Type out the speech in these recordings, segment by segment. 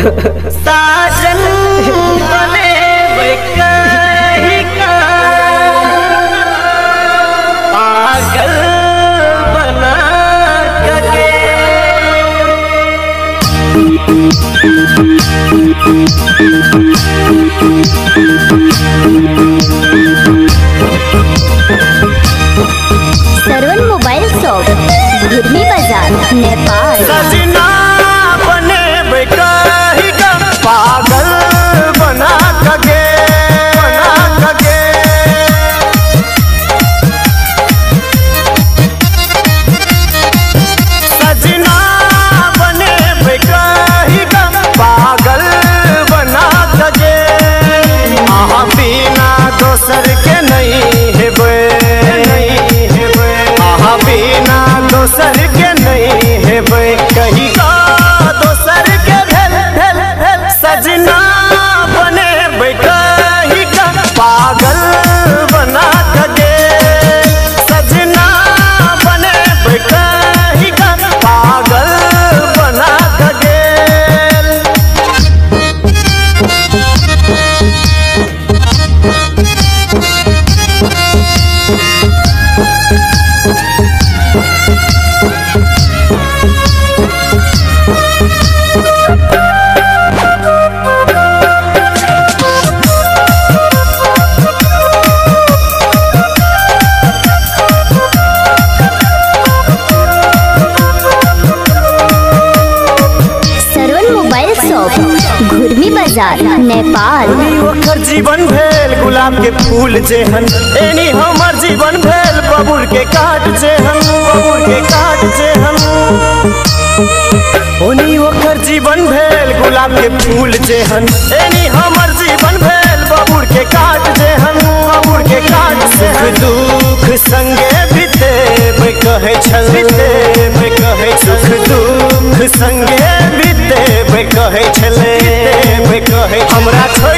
साजन बने कहीं का? पागल बना सरवन मोबाइल शॉप घुर्मी बाज़ार नेपाल बाज़ार नेपाल। जीवन भेल गुलाब के फूल जेहन। एनी हमर जीवन भेल बबुर के काट जेहन बबुर के काट जेहन। ओनी ओकर जीवन भेल गुलाब के फूल जेहन। एनी हमर जीवन भेल बबुर के काट जेहन बबुर के काट सुख दुख संगे बितेब कहे छल। बितेब कहे सुख दुख संगे बितेब कहे छले। कहे हमरा छोड़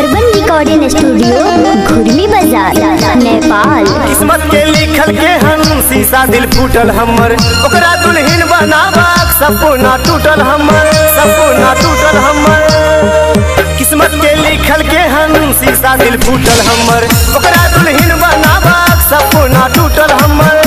सरवन रिकॉर्डिंग स्टूडियो घुर्मी बाज़ार, नेपाल। किस्मत के लिखल के हम, शीशा दिल फूटल हमर। ओकरा दुल्हन बनाबाक सपना टूटल हमर, सपना टूटल हमर। किस्मत के लिखल के हम, शीशा दिल फूटल हमर। ओकरा दुल्हन बनाबाक सपना टूटल हमर।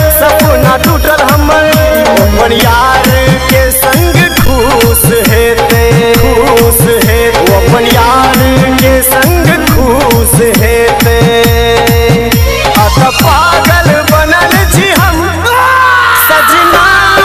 deny